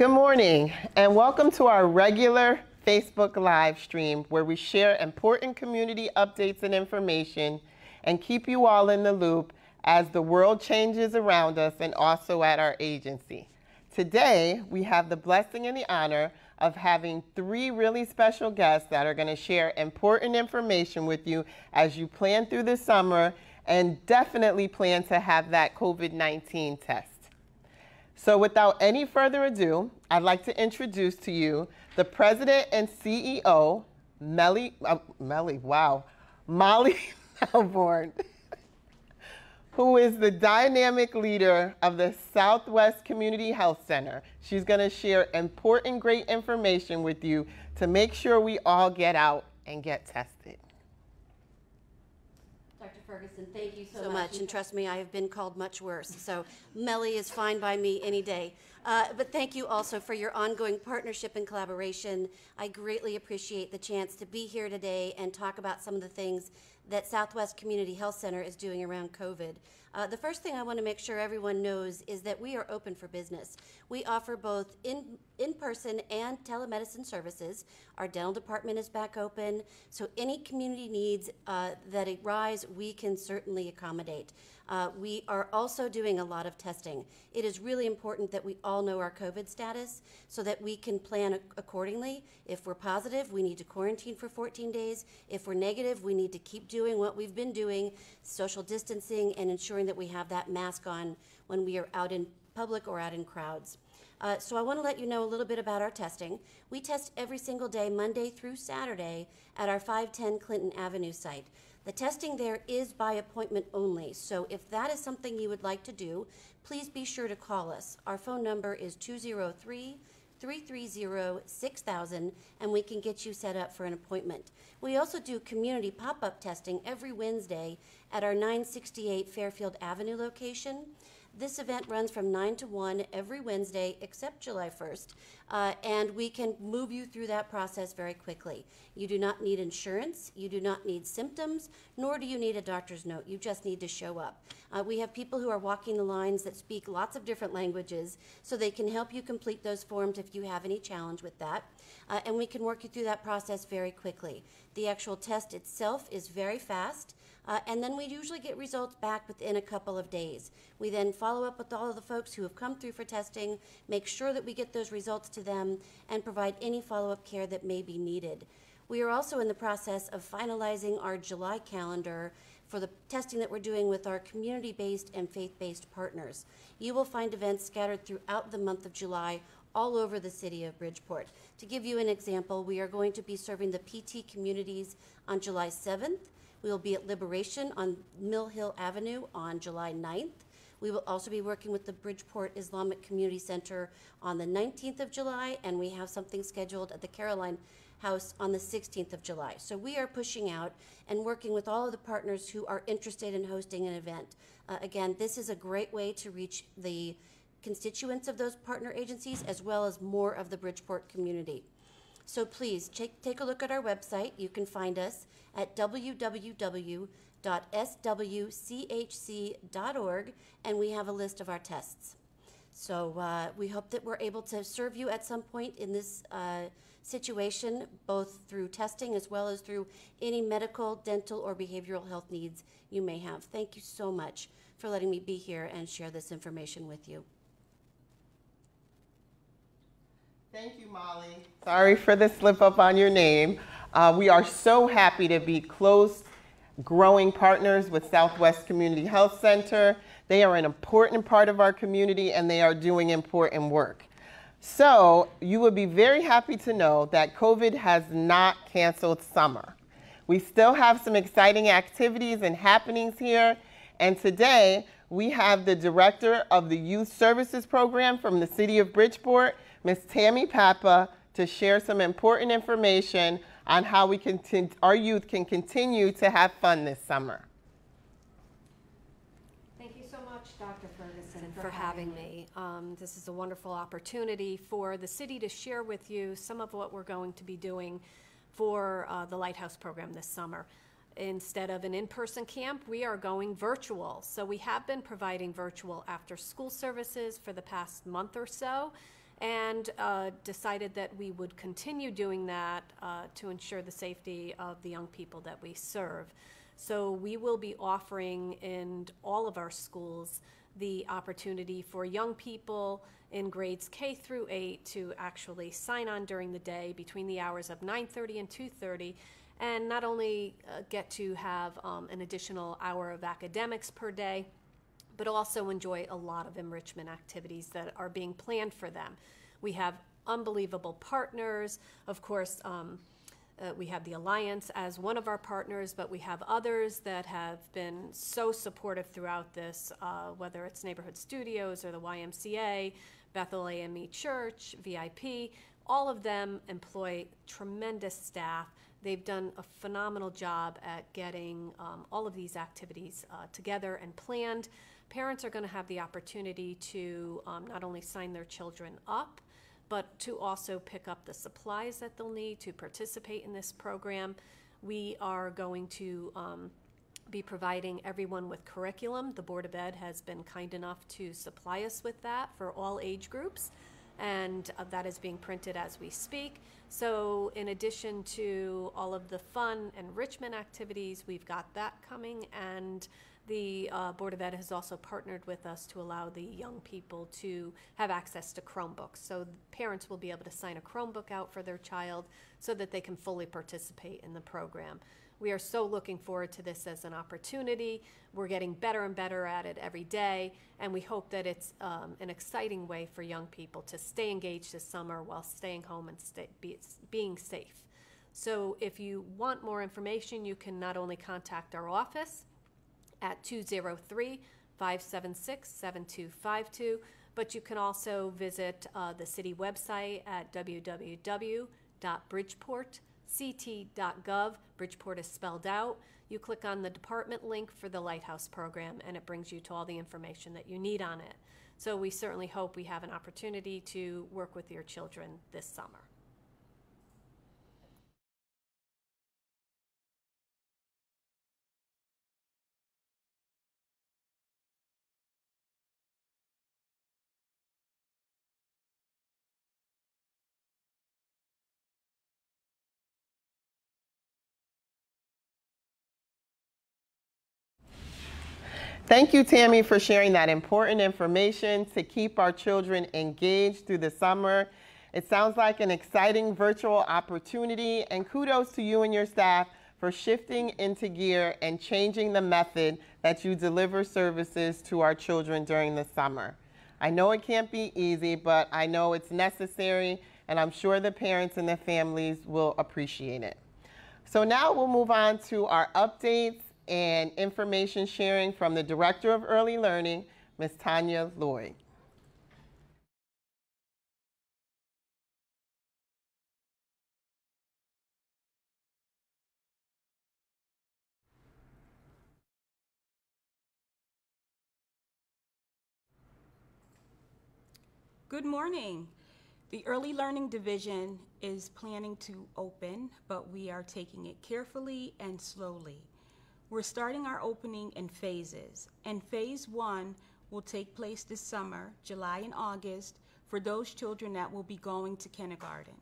Good morning, and welcome to our regular Facebook live stream where we share important community updates and information and keep you all in the loop as the world changes around us and also at our agency. Today, we have the blessing and the honor of having three really special guests that are going to share important information with you as you plan through the summer and definitely plan to have that COVID 19 test. So, without any further ado, I'd like to introduce to you the president and CEO, Melly, uh, Melly, wow, Molly Melbourne, who is the dynamic leader of the Southwest Community Health Center. She's going to share important, great information with you to make sure we all get out and get tested. Ferguson, thank you so, so much. And trust me, I have been called much worse. So Melly is fine by me any day. Uh, but thank you also for your ongoing partnership and collaboration. I greatly appreciate the chance to be here today and talk about some of the things that Southwest Community Health Center is doing around COVID. Uh, the first thing I want to make sure everyone knows is that we are open for business. We offer both in, in-person and telemedicine services. Our dental department is back open, so any community needs uh, that arise, we can certainly accommodate. Uh, we are also doing a lot of testing. It is really important that we all know our COVID status so that we can plan accordingly. If we're positive, we need to quarantine for 14 days. If we're negative, we need to keep doing what we've been doing, social distancing and ensuring that we have that mask on when we are out in public or out in crowds. Uh, so I want to let you know a little bit about our testing. We test every single day, Monday through Saturday, at our 510 Clinton Avenue site. The testing there is by appointment only, so if that is something you would like to do, please be sure to call us. Our phone number is 203 330 6000 and we can get you set up for an appointment. We also do community pop up testing every Wednesday at our 968 Fairfield Avenue location. This event runs from 9 to 1 every Wednesday except July 1st, uh, and we can move you through that process very quickly. You do not need insurance, you do not need symptoms, nor do you need a doctor's note. You just need to show up. Uh, we have people who are walking the lines that speak lots of different languages, so they can help you complete those forms if you have any challenge with that. Uh, and we can work you through that process very quickly. The actual test itself is very fast. Uh, and then we usually get results back within a couple of days. We then follow up with all of the folks who have come through for testing, make sure that we get those results to them, and provide any follow up care that may be needed. We are also in the process of finalizing our July calendar for the testing that we're doing with our community based and faith based partners. You will find events scattered throughout the month of July all over the city of Bridgeport. To give you an example, we are going to be serving the PT communities on July 7th. We will be at Liberation on Mill Hill Avenue on July 9th. We will also be working with the Bridgeport Islamic Community Center on the 19th of July, and we have something scheduled at the Caroline House on the 16th of July. So we are pushing out and working with all of the partners who are interested in hosting an event. Uh, again, this is a great way to reach the constituents of those partner agencies as well as more of the Bridgeport community. So please take, take a look at our website. You can find us at www.swchc.org, and we have a list of our tests. So uh, we hope that we're able to serve you at some point in this uh, situation, both through testing as well as through any medical, dental, or behavioral health needs you may have. Thank you so much for letting me be here and share this information with you. Thank you, Molly. Sorry for the slip up on your name. Uh, we are so happy to be close, growing partners with Southwest Community Health Center. They are an important part of our community and they are doing important work. So, you would be very happy to know that COVID has not canceled summer. We still have some exciting activities and happenings here. And today, we have the director of the Youth Services Program from the City of Bridgeport, Ms. Tammy Papa to share some important information on how we can our youth can continue to have fun this summer. Thank you so much, Dr. Ferguson, for, for having me. Um, this is a wonderful opportunity for the city to share with you some of what we're going to be doing for uh, the Lighthouse program this summer. Instead of an in-person camp, we are going virtual. So we have been providing virtual after school services for the past month or so and uh, decided that we would continue doing that uh, to ensure the safety of the young people that we serve. So we will be offering in all of our schools the opportunity for young people in grades K through 8 to actually sign on during the day between the hours of 9:30 and 2:30 and not only uh, get to have um, an additional hour of academics per day but also enjoy a lot of enrichment activities that are being planned for them. We have unbelievable partners. Of course, um, uh, we have the Alliance as one of our partners, but we have others that have been so supportive throughout this, uh, whether it's Neighborhood Studios or the YMCA, Bethel AME Church, VIP. All of them employ tremendous staff. They've done a phenomenal job at getting um, all of these activities uh, together and planned. Parents are going to have the opportunity to um, not only sign their children up, but to also pick up the supplies that they'll need to participate in this program. We are going to um, be providing everyone with curriculum. The Board of Ed has been kind enough to supply us with that for all age groups, and uh, that is being printed as we speak. So, in addition to all of the fun enrichment activities, we've got that coming, and the uh, Board of Ed has also partnered with us to allow the young people to have access to Chromebooks. So parents will be able to sign a Chromebook out for their child so that they can fully participate in the program. We are so looking forward to this as an opportunity. We're getting better and better at it every day, and we hope that it's um, an exciting way for young people to stay engaged this summer while staying home and stay, be, being safe. So if you want more information, you can not only contact our office, at 203 576 7252. But you can also visit uh, the city website at www.bridgeportct.gov. Bridgeport is spelled out. You click on the department link for the Lighthouse program, and it brings you to all the information that you need on it. So we certainly hope we have an opportunity to work with your children this summer. Thank you, Tammy, for sharing that important information to keep our children engaged through the summer. It sounds like an exciting virtual opportunity, and kudos to you and your staff for shifting into gear and changing the method that you deliver services to our children during the summer. I know it can't be easy, but I know it's necessary, and I'm sure the parents and the families will appreciate it. So now we'll move on to our updates and information sharing from the Director of Early Learning, Ms. Tanya Lloyd. Good morning. The Early Learning Division is planning to open, but we are taking it carefully and slowly. We're starting our opening in phases, and phase one will take place this summer, July and August, for those children that will be going to kindergarten.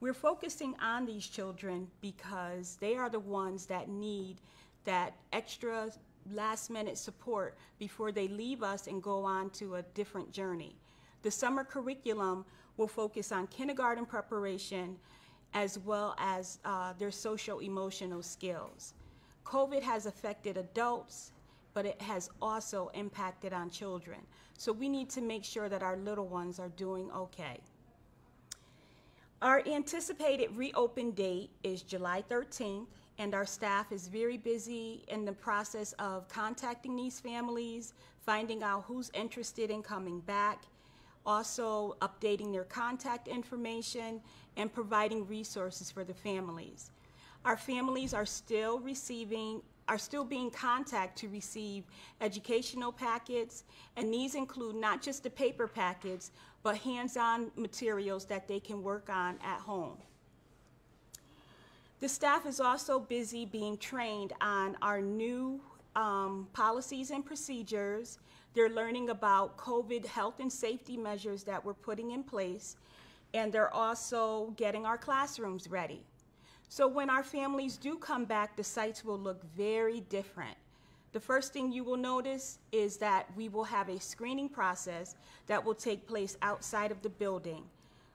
We're focusing on these children because they are the ones that need that extra last minute support before they leave us and go on to a different journey. The summer curriculum will focus on kindergarten preparation as well as uh, their social emotional skills. COVID has affected adults, but it has also impacted on children. So we need to make sure that our little ones are doing okay. Our anticipated reopen date is July 13th, and our staff is very busy in the process of contacting these families, finding out who's interested in coming back, also updating their contact information, and providing resources for the families. Our families are still receiving are still being contacted to receive educational packets, and these include not just the paper packets, but hands-on materials that they can work on at home. The staff is also busy being trained on our new um, policies and procedures. They're learning about COVID health and safety measures that we're putting in place. And they're also getting our classrooms ready. So when our families do come back, the sites will look very different. The first thing you will notice is that we will have a screening process that will take place outside of the building.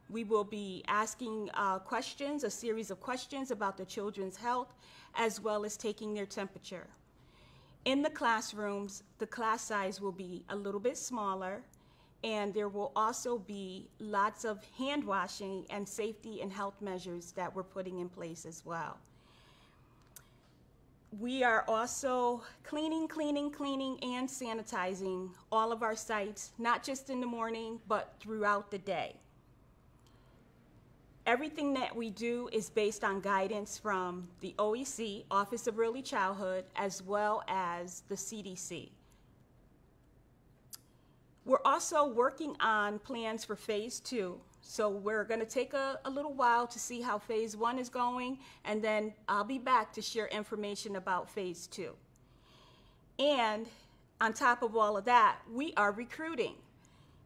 We will be asking uh, questions, a series of questions about the children's health, as well as taking their temperature. In the classrooms, the class size will be a little bit smaller, and there will also be lots of hand washing and safety and health measures that we're putting in place as well. We are also cleaning, cleaning, cleaning, and sanitizing all of our sites, not just in the morning, but throughout the day. Everything that we do is based on guidance from the OEC, Office of Early Childhood, as well as the CDC. We're also working on plans for phase two. So we're going to take a, a, little while to see how phase one is going, and then I'll be back to share information about phase two. And on top of all of that, we are recruiting.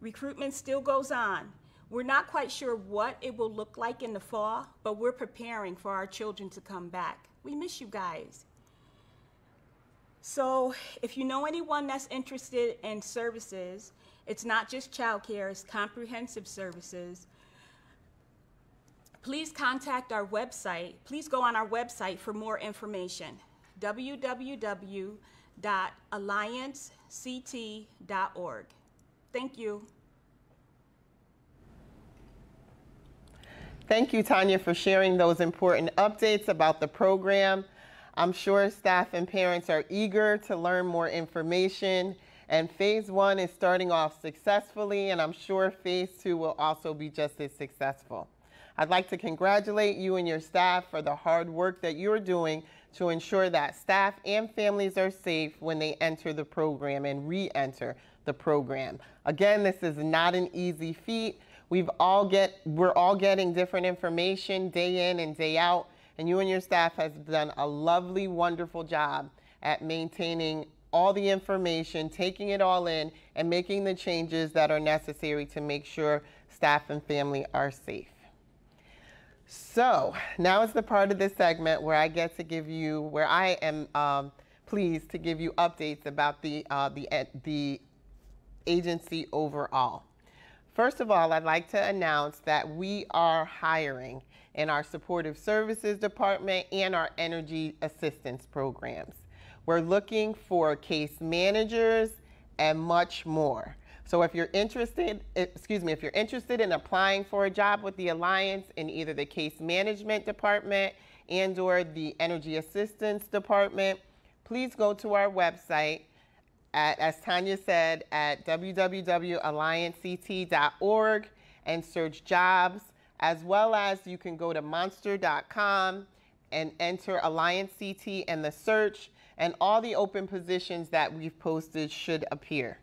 Recruitment still goes on. We're not quite sure what it will look like in the fall, but we're preparing for our children to come back. We miss you guys. So if you know anyone that's interested in services, it's not just childcare, it's comprehensive services. Please contact our website. Please go on our website for more information www.alliancect.org. Thank you. Thank you, Tanya, for sharing those important updates about the program. I'm sure staff and parents are eager to learn more information. And phase one is starting off successfully, and I'm sure phase two will also be just as successful. I'd like to congratulate you and your staff for the hard work that you're doing to ensure that staff and families are safe when they enter the program and re enter the program. Again, this is not an easy feat. We've all get, we're all getting different information day in and day out, and you and your staff has done a lovely, wonderful job at maintaining all the information, taking it all in, and making the changes that are necessary to make sure staff and family are safe. So now is the part of this segment where I get to give you, where I am um, pleased to give you updates about the, uh, the, the agency overall. First of all, I'd like to announce that we are hiring in our supportive services department and our energy assistance programs. We're looking for case managers and much more. So if you're interested, eh, excuse me, if you're interested in applying for a job with the Alliance in either the case management department and or the energy assistance department, please go to our website at, as Tanya said, at www.alliancect.org and search jobs, as well as you can go to monster.com and enter Alliance CT in the search, and all the open positions that we've posted should appear.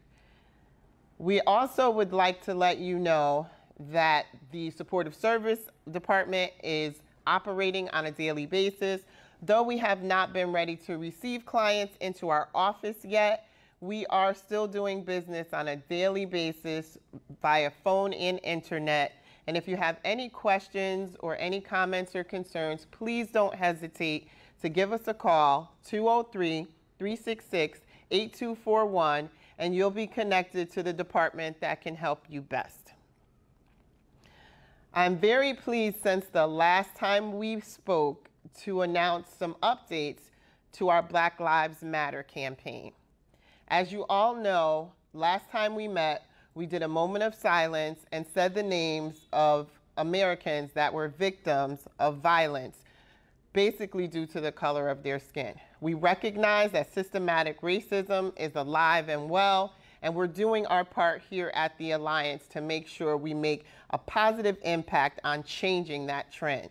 We also would like to let you know that the supportive service department is operating on a daily basis. Though we have not been ready to receive clients into our office yet, we are still doing business on a daily basis via phone and internet. And if you have any questions or any comments or concerns, please don't hesitate to give us a call 203 366 8241 and you'll be connected to the department that can help you best. I'm very pleased since the last time we spoke to announce some updates to our Black Lives Matter campaign. As you all know, last time we met, we did a moment of silence and said the names of Americans that were victims of violence, basically due to the color of their skin. We recognize that systematic racism is alive and well, and we're doing our part here at the Alliance to make sure we make a positive impact on changing that trend.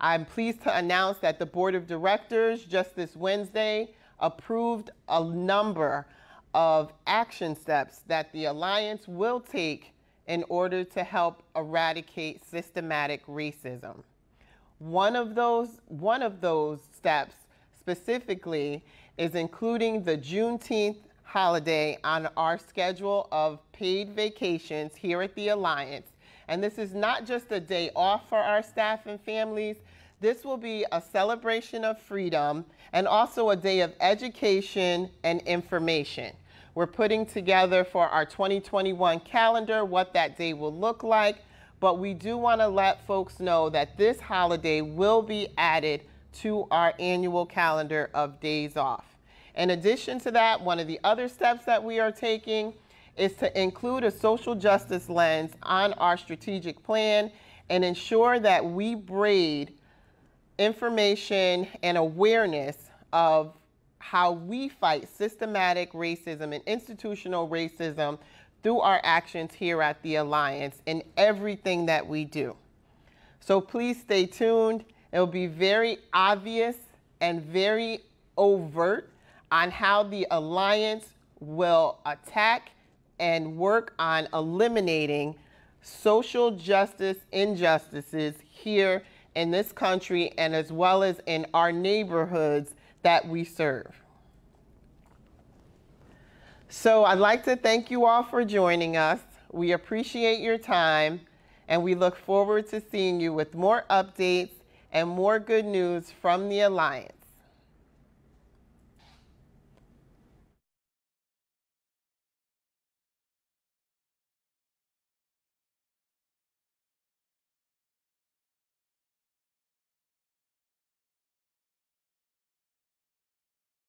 I'm pleased to announce that the Board of Directors just this Wednesday approved a number of action steps that the Alliance will take in order to help eradicate systematic racism. One of those, one of those steps specifically is including the Juneteenth holiday on our schedule of paid vacations here at the Alliance. And this is not just a day off for our staff and families. This will be a celebration of freedom and also a day of education and information. We're putting together for our 2021 calendar what that day will look like, but we do want to let folks know that this holiday will be added to our annual calendar of days off. In addition to that, one of the other steps that we are taking is to include a social justice lens on our strategic plan and ensure that we braid information and awareness of how we fight systematic racism and institutional racism through our actions here at the Alliance in everything that we do. So please stay tuned. It'll be very obvious and very overt on how the Alliance will attack and work on eliminating social justice injustices here in this country and as well as in our neighborhoods that we serve. So I'd like to thank you all for joining us. We appreciate your time and we look forward to seeing you with more updates and more good news from the Alliance.